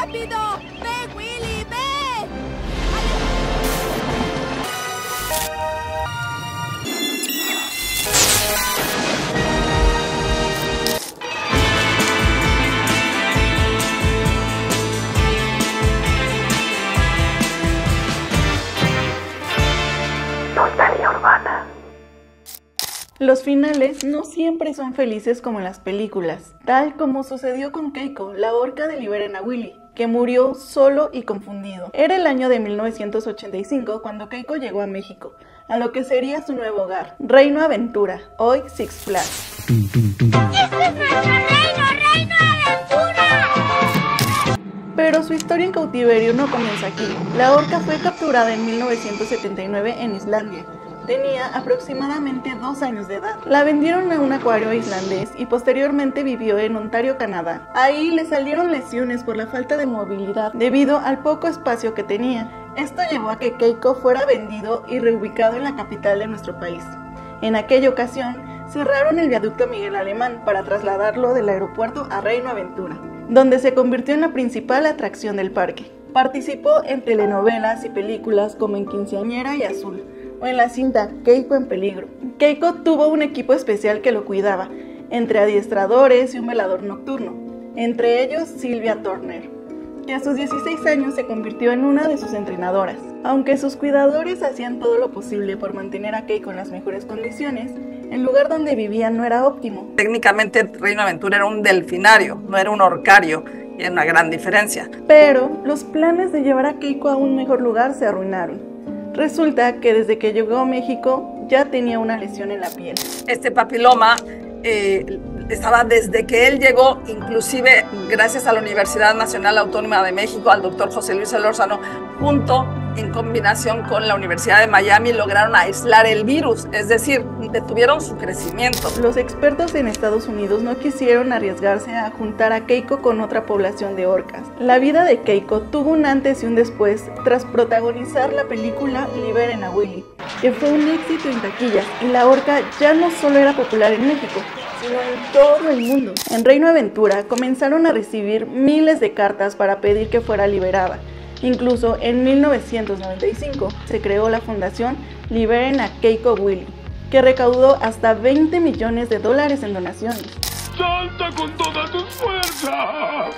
¡Rápido! ¡Ve, Willy, ve! Los finales no siempre son felices como en las películas, tal como sucedió con Keiko, la orca de Liberen a Willy, que murió solo y confundido. Era el año de 1985 cuando Keiko llegó a México, a lo que sería su nuevo hogar, Reino Aventura, hoy Six Flags. Pero su historia en cautiverio no comienza aquí. La orca fue capturada en 1979 en Islandia. Tenía aproximadamente dos años de edad. La vendieron a un acuario islandés y posteriormente vivió en Ontario, Canadá. Ahí le salieron lesiones por la falta de movilidad debido al poco espacio que tenía. Esto llevó a que Keiko fuera vendido y reubicado en la capital de nuestro país. En aquella ocasión, cerraron el viaducto Miguel Alemán para trasladarlo del aeropuerto a Reino Aventura, donde se convirtió en la principal atracción del parque. Participó en telenovelas y películas como En Quinceañera y Azul, o en la cinta Keiko en peligro. Keiko tuvo un equipo especial que lo cuidaba, entre adiestradores y un velador nocturno, entre ellos Silvia Turner, que a sus 16 años se convirtió en una de sus entrenadoras. Aunque sus cuidadores hacían todo lo posible por mantener a Keiko en las mejores condiciones, el lugar donde vivían no era óptimo. Técnicamente Reino Aventura era un delfinario, no era un orcario, y era una gran diferencia. Pero los planes de llevar a Keiko a un mejor lugar se arruinaron. Resulta que desde que llegó a México ya tenía una lesión en la piel. Este papiloma eh, estaba desde que él llegó, inclusive gracias a la Universidad Nacional Autónoma de México, al doctor José Luis Elórzano, junto en combinación con la Universidad de Miami, lograron aislar el virus, es decir, detuvieron su crecimiento. Los expertos en Estados Unidos no quisieron arriesgarse a juntar a Keiko con otra población de orcas. La vida de Keiko tuvo un antes y un después tras protagonizar la película Liberen a Willy, que fue un éxito en taquillas y la orca ya no solo era popular en México, sino en todo el mundo. En Reino Aventura comenzaron a recibir miles de cartas para pedir que fuera liberada. Incluso en 1995 se creó la fundación Liberen a Keiko Willy, que recaudó hasta 20 millones de dólares en donaciones. ¡Salta con todas tus fuerzas!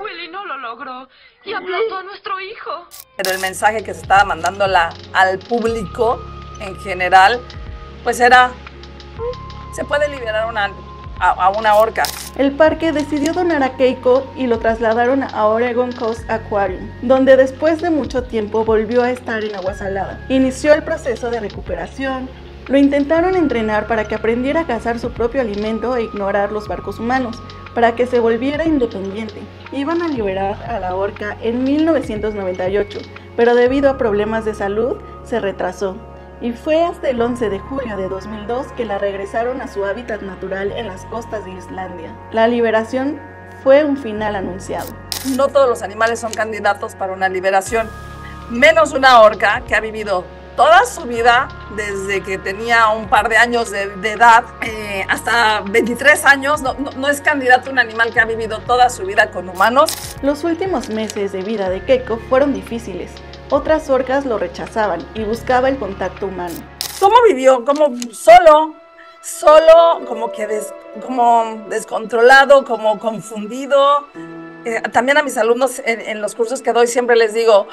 Willy no lo logró y aplastó a nuestro hijo. Pero el mensaje que se estaba mandando la- al público en general, pues era, se puede liberar una, a, una orca. El parque decidió donar a Keiko y lo trasladaron a Oregon Coast Aquarium, donde después de mucho tiempo volvió a estar en agua salada. Inició el proceso de recuperación. Lo intentaron entrenar para que aprendiera a cazar su propio alimento e ignorar los barcos humanos, para que se volviera independiente. Iban a liberar a la orca en 1998, pero debido a problemas de salud se retrasó. Y fue hasta el 11 de julio de 2002 que la regresaron a su hábitat natural en las costas de Islandia. La liberación fue un final anunciado. No todos los animales son candidatos para una liberación, menos una orca que ha vivido toda su vida, desde que tenía un par de años de, de edad eh, hasta 23 años, no, no- no es candidato un animal que ha vivido toda su vida con humanos. Los últimos meses de vida de Keiko fueron difíciles. Otras orcas lo rechazaban y buscaba el contacto humano. ¿Cómo vivió? Como solo, solo, como que como descontrolado, como confundido. Eh, también a mis alumnos en, en los cursos que doy siempre les digo,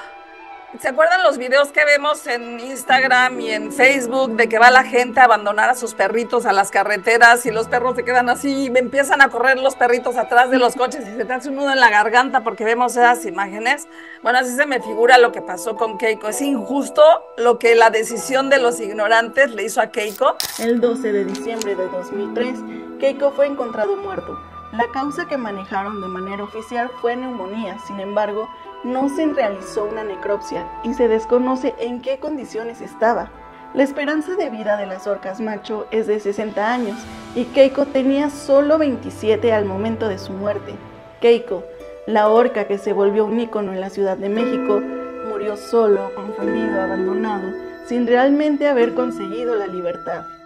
¿se acuerdan los videos que vemos en Instagram y en Facebook de que va la gente a abandonar a sus perritos a las carreteras y los perros se quedan así y empiezan a correr los perritos atrás de los coches y se te hace un nudo en la garganta porque vemos esas imágenes? Bueno, así se me figura lo que pasó con Keiko. Es injusto lo que la decisión de los ignorantes le hizo a Keiko. El 12 de diciembre de 2003, Keiko fue encontrado muerto. La causa que manejaron de manera oficial fue neumonía, sin embargo, no se realizó una necropsia y se desconoce en qué condiciones estaba. La esperanza de vida de las orcas macho es de 60 años y Keiko tenía solo 27 al momento de su muerte. Keiko, la orca que se volvió un ícono en la Ciudad de México, murió solo, confundido, abandonado, sin realmente haber conseguido la libertad.